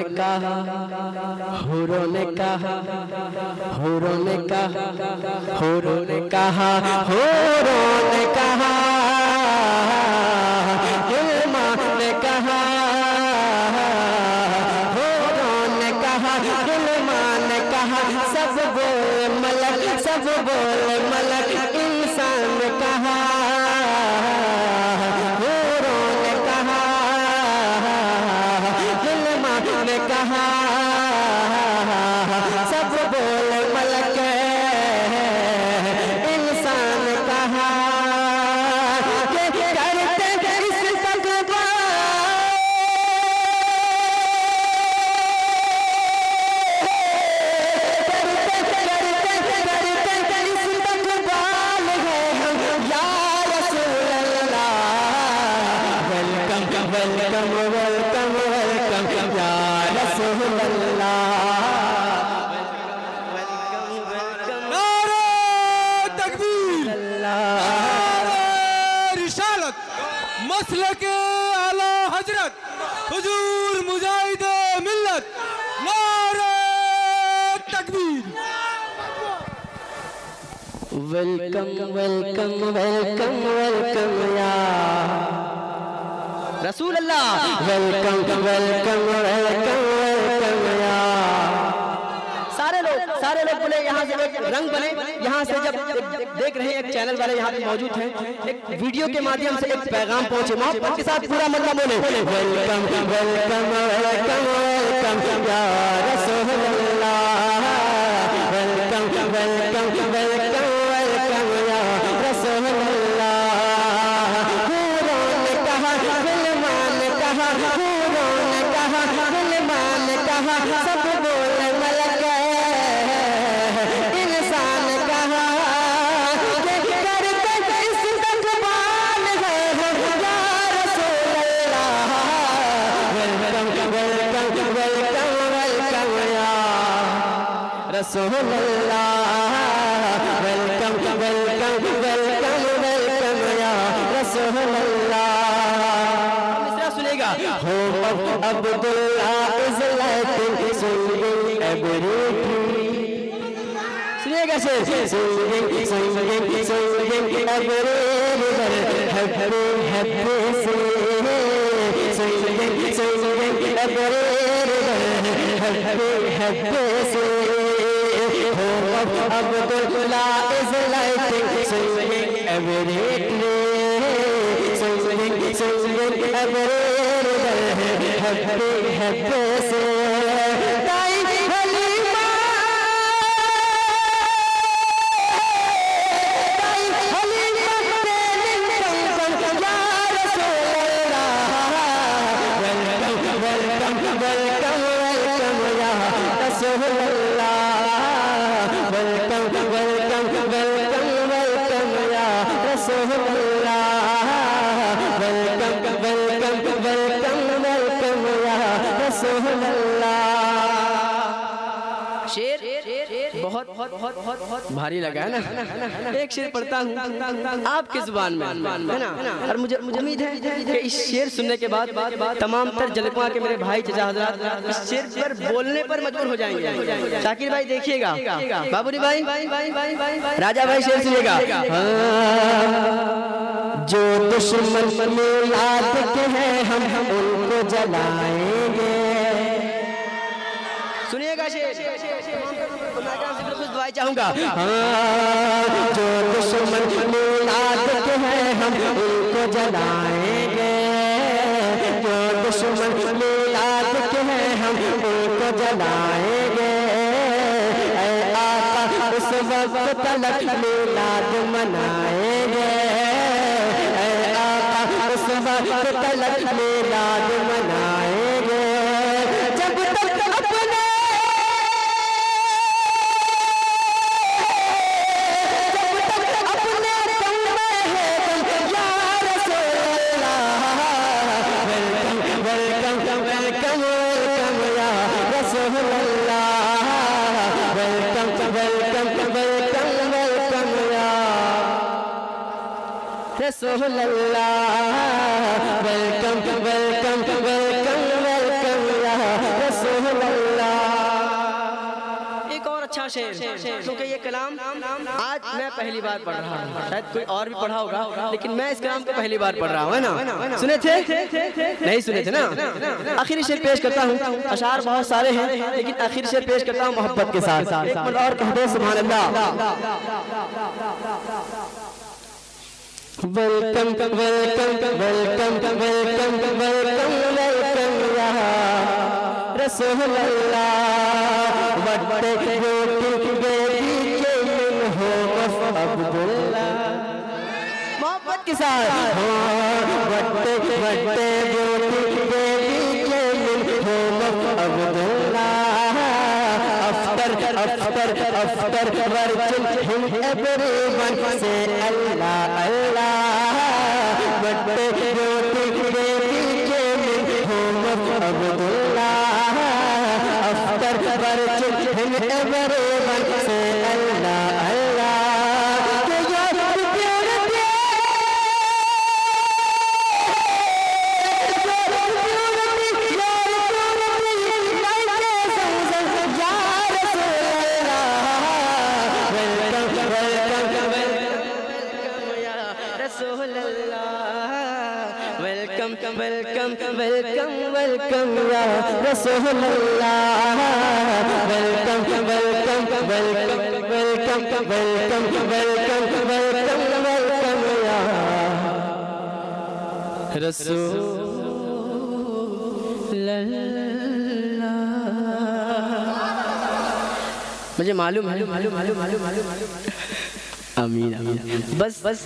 ने कहा, हुरों ने कहा, हुरों ने कहा, हुरों ने कहा, हुरों ने कहा ने कहा सब बोल मलक, सब बोल मलक, इंसान कहा आला हज़रत हुजूर मुजाहिद मिल्लत नारे तकबीर वेलकम वेलकम वेलकम वेलकम या रसूल अल्लाह वेलकम वेलकम सारे लोग बोले यहाँ से एक रंग बने यहाँ से जब देख रहे हैं एक चैनल वाले यहाँ पे मौजूद हैं। एक वीडियो के माध्यम से एक पैगाम पहुँचे के साथ पूरा मतलब बोले। वेलकम वेलकम वेलकम वेलकम या वेलकम वेलकम वेलकम वेलकम या रसूल हूरों ने कहा कहा हूरों ने कहा कहा सब रसूल अल्लाह वेलकम वेलकम वेलकम वेलकम या रसूल अल्लाह मिसरा सुनेगा हो Abdullah is lighting singing everything सुनिएगा शेर singing singing singing everywhere happy happy singing everywhere happy happy हो Abdullah is lighting singing everything singing singing everywhere happy happy ताई हलीमा शेर बहुत बहुत बहुत बहुत भारी लगा है ना? एक शेर पढ़ता हूँ। आपकी ज़ुबान में। है ना? और मुझे मुझे उम्मीद है कि इस शेर सुनने के बाद तमाम तर जलकुआ के मेरे भाई चचा हजरात इस शेर पर बोलने पर मजबूर हो जाएँगे। शाकिर भाई देखिएगा। बाबूरी भाई। राजा भाई शेर सुनिएगा। हाँ, जो दुश्मन मिलाद के हैं हम उनको जलाएँगे। सुनिएगा शेर। दुआएँ चाहूँगा जो दुश्मन मिलाद हैं हम, उनको जलाएँगे। जो दुश्मन मिलाद हैं हम, उनको जलाएँगे। आका, उस वक्त तलक मनाएँगे। वेलकम वेलकम वेलकम वेलकम एक और अच्छा शेर, क्योंकि ये कलाम आज मैं पहली बार पढ़ रहा हूँ। शायद कोई और भी पढ़ा होगा, लेकिन मैं इस कलाम को पहली बार पढ़ रहा हूँ, है ना? सुने थे? नहीं सुने थे ना? आखिरी शेर पेश करता हूँ। अशार बहुत सारे हैं, लेकिन आखिर शेर पेश करता हूँ मोहब्बत के साथ। और कहते सुबह welcome welcome welcome welcome welcome welcome यहाँ रसूल अल्लाह बड़े बेटी के मन हो अब्दुल्ला मोहब्बत के साथ। हो बड़े बड़े after after virgin him everyone से अल्लाह अल्लाह बड़े रोटी के Muhammad Abdullah after virgin him everyone welcome welcome या रसूल अल्लाह welcome welcome welcome welcome welcome welcome welcome welcome या रसूल अल्लाह मुझे मालूम है मालूम मालूम मालूम मालूम आमीन आमीन बस बस बस